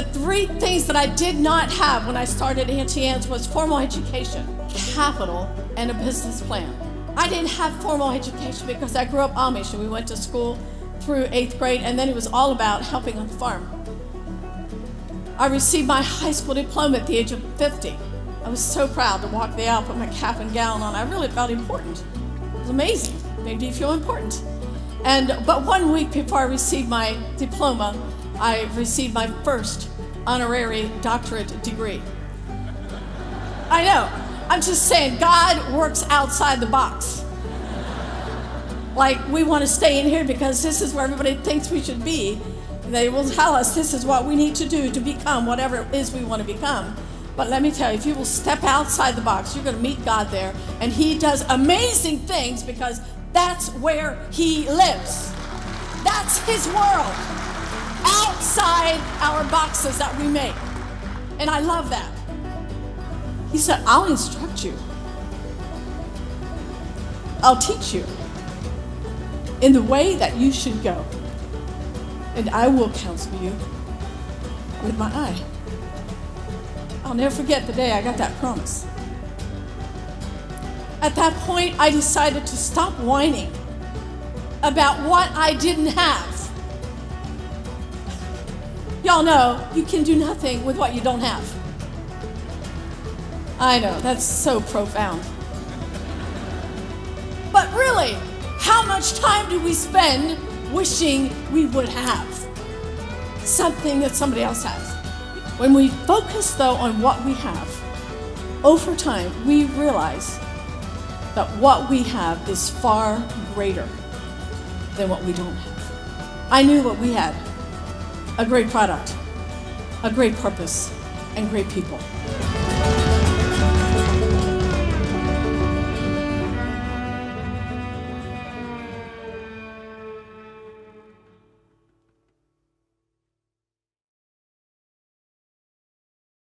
three things that I did not have when I started Auntie Anne's was formal education, capital, and a business plan. I didn't have formal education because I grew up Amish and we went to school through eighth grade, and then it was all about helping on the farm. I received my high school diploma at the age of 50. I was so proud to walk the aisle, put my cap and gown on. I really felt important. It was amazing. It Made me feel important. And but one week before I received my diploma, I received my first honorary doctorate degree. I know. I'm just saying, God works outside the box. Like, we want to stay in here because this is where everybody thinks we should be. They will tell us this is what we need to do to become whatever it is we want to become. But let me tell you, if you will step outside the box, you're going to meet God there. And He does amazing things because that's where He lives. That's His world. Outside our boxes that we make. And I love that. He said, I'll instruct you, I'll teach you in the way that you should go. And I will counsel you with my eye. I'll never forget the day I got that promise. At that point, I decided to stop whining about what I didn't have. Y'all know you can do nothing with what you don't have. I know, that's so profound. But really, how much time do we spend wishing we would have something that somebody else has? When we focus, though, on what we have, over time, we realize that what we have is far greater than what we don't have. I knew what we had a great product, a great purpose, and great people.